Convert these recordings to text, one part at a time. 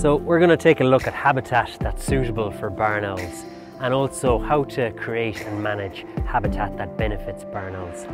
So we're going to take a look at habitat that's suitable for barn owls and also how to create and manage habitat that benefits barn owls.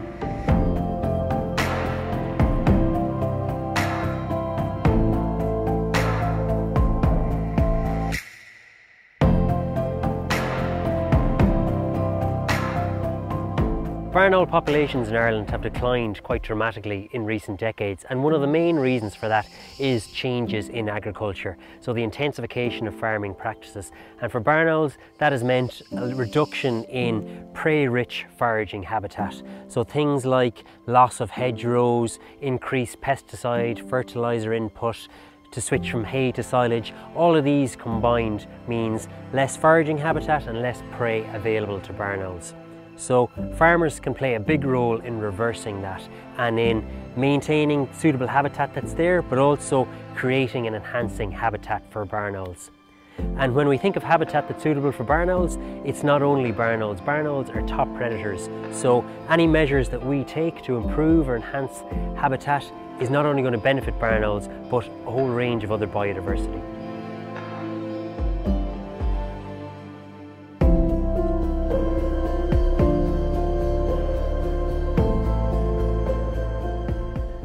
Barn owl populations in Ireland have declined quite dramatically in recent decades and one of the main reasons for that is changes in agriculture. So the intensification of farming practices and for barn owls that has meant a reduction in prey-rich foraging habitat. So things like loss of hedgerows, increased pesticide, fertiliser input, to switch from hay to silage, all of these combined means less foraging habitat and less prey available to barn owls. So farmers can play a big role in reversing that and in maintaining suitable habitat that's there, but also creating and enhancing habitat for barn owls. And when we think of habitat that's suitable for barn owls, it's not only barn owls. Barn owls are top predators. So any measures that we take to improve or enhance habitat is not only going to benefit barn owls, but a whole range of other biodiversity.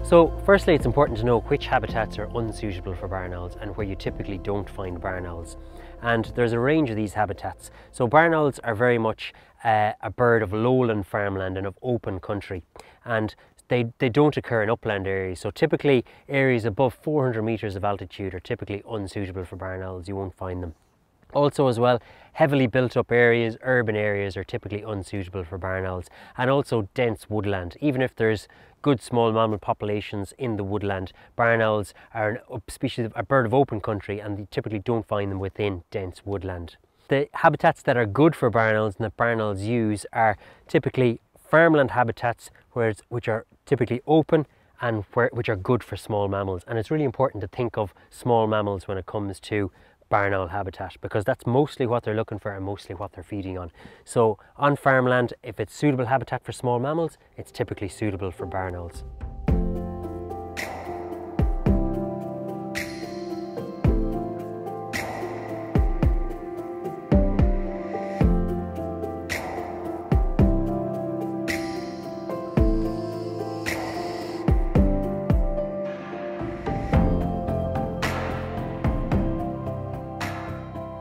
So firstly it's important to know which habitats are unsuitable for barn owls and where you typically don't find barn owls. And there's a range of these habitats. So barn owls are very much uh, a bird of lowland farmland and of open country. And they, they don't occur in upland areas. So typically areas above 400 metres of altitude are typically unsuitable for barn owls. You won't find them. Also as well, heavily built up areas, urban areas are typically unsuitable for barn owls and also dense woodland. Even if there's good small mammal populations in the woodland, barn owls are a species, of a bird of open country and you typically don't find them within dense woodland. The habitats that are good for barn owls and that barn owls use are typically farmland habitats which are typically open and where, which are good for small mammals. And it's really important to think of small mammals when it comes to barn owl habitat because that's mostly what they're looking for and mostly what they're feeding on. So on farmland, if it's suitable habitat for small mammals, it's typically suitable for barn owls.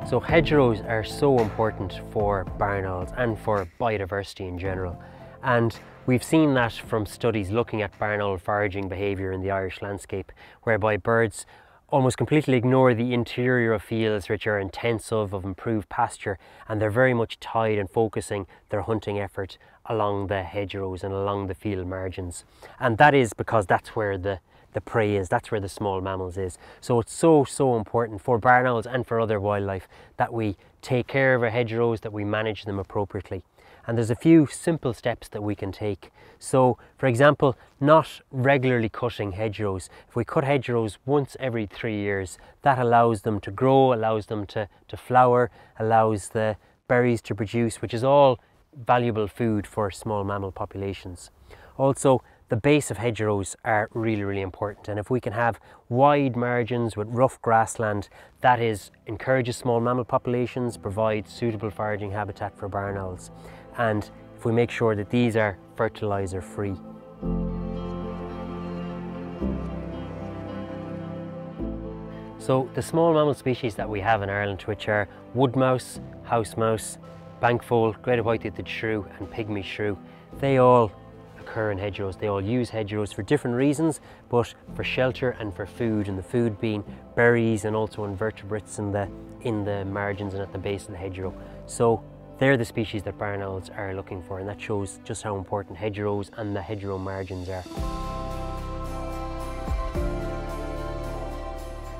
So hedgerows are so important for barn owls and for biodiversity in general. And we've seen that from studies looking at barn owl foraging behaviour in the Irish landscape, whereby birds almost completely ignore the interior of fields which are intensive of improved pasture and they're very much tied and focusing their hunting effort along the hedgerows and along the field margins. And that is because that's where the the prey is, that's where the small mammals is. So it's so, so important for barn owls and for other wildlife that we take care of our hedgerows, that we manage them appropriately. And there's a few simple steps that we can take. So, for example, not regularly cutting hedgerows. If we cut hedgerows once every three years, that allows them to grow, allows them to, to flower, allows the berries to produce, which is all valuable food for small mammal populations. Also, the base of hedgerows are really, really important. And if we can have wide margins with rough grassland, that is encourages small mammal populations, provides suitable foraging habitat for barn owls. And if we make sure that these are fertiliser free. So the small mammal species that we have in Ireland, which are wood mouse, house mouse, bank vole, greater white-toothed shrew and pygmy shrew, they all occur in hedgerows. They all use hedgerows for different reasons, but for shelter and for food, and the food being berries and also invertebrates in the, in the margins and at the base of the hedgerow. So they're the species that barn owls are looking for, and that shows just how important hedgerows and the hedgerow margins are.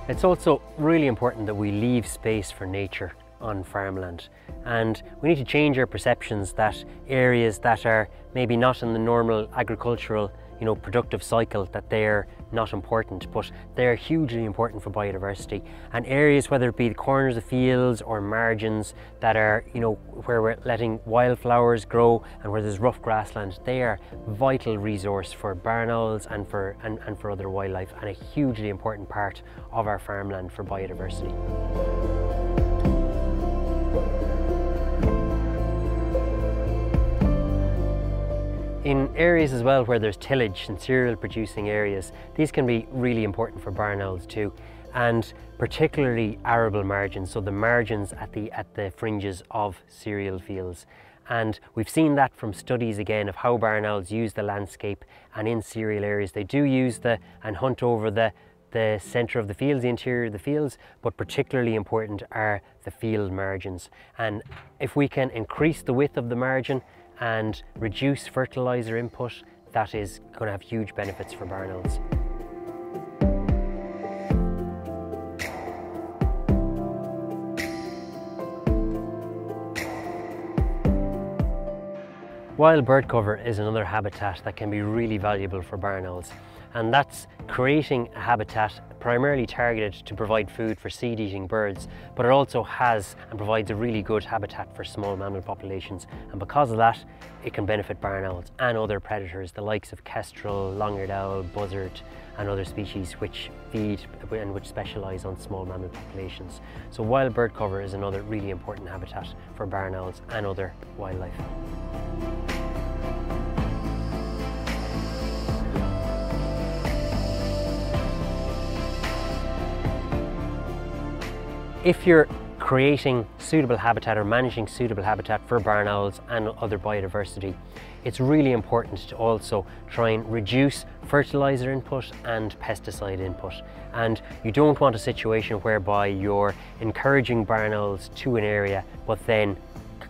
It's also really important that we leave space for nature on farmland. And we need to change our perceptions that areas that are maybe not in the normal agricultural you know, productive cycle, that they're not important, but they're hugely important for biodiversity. And areas, whether it be the corners of fields or margins that are, you know, where we're letting wildflowers grow and where there's rough grassland, they are vital resource for barn owls and for, and, and for other wildlife and a hugely important part of our farmland for biodiversity. In areas as well where there's tillage and cereal producing areas, these can be really important for barn owls too and particularly arable margins, so the margins at the, at the fringes of cereal fields. And we've seen that from studies again of how barn owls use the landscape and in cereal areas. They do use the and hunt over the, the centre of the fields, the interior of the fields, but particularly important are the field margins. And if we can increase the width of the margin, and reduce fertilizer input, that is going to have huge benefits for barn owls. Wild bird cover is another habitat that can be really valuable for barn owls and that's creating a habitat primarily targeted to provide food for seed-eating birds, but it also has and provides a really good habitat for small mammal populations. And because of that, it can benefit barn owls and other predators, the likes of kestrel, long-eared owl, buzzard, and other species which feed and which specialise on small mammal populations. So wild bird cover is another really important habitat for barn owls and other wildlife. If you're creating suitable habitat or managing suitable habitat for barn owls and other biodiversity, it's really important to also try and reduce fertilizer input and pesticide input. And you don't want a situation whereby you're encouraging barn owls to an area, but then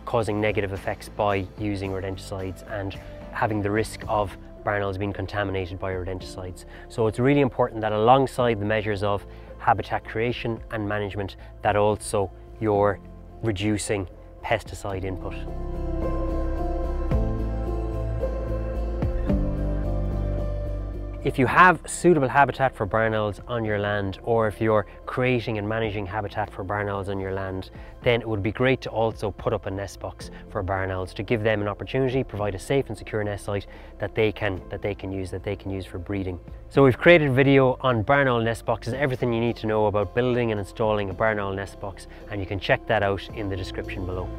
causing negative effects by using rodenticides and having the risk of barn has been contaminated by rodenticides. So it's really important that alongside the measures of habitat creation and management that also you're reducing pesticide input. If you have suitable habitat for barn owls on your land or if you're creating and managing habitat for barn owls on your land, then it would be great to also put up a nest box for barn owls to give them an opportunity, provide a safe and secure nest site that they can, that they can use, that they can use for breeding. So we've created a video on barn owl nest boxes, everything you need to know about building and installing a barn owl nest box and you can check that out in the description below.